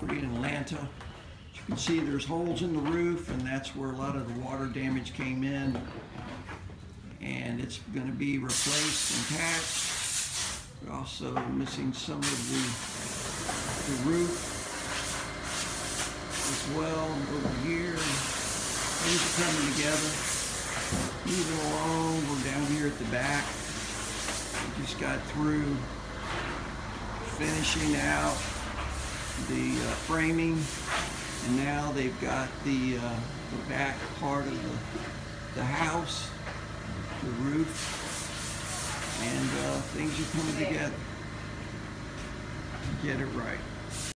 property in Atlanta. As you can see, there's holes in the roof, and that's where a lot of the water damage came in. And it's gonna be replaced and patched. We're also missing some of the, the roof as well over here. Things are coming together. Moving along, we're down here at the back. We just got through finishing out the uh, framing, and now they've got the, uh, the back part of the, the house, the roof, and uh, things are coming together. Get it right.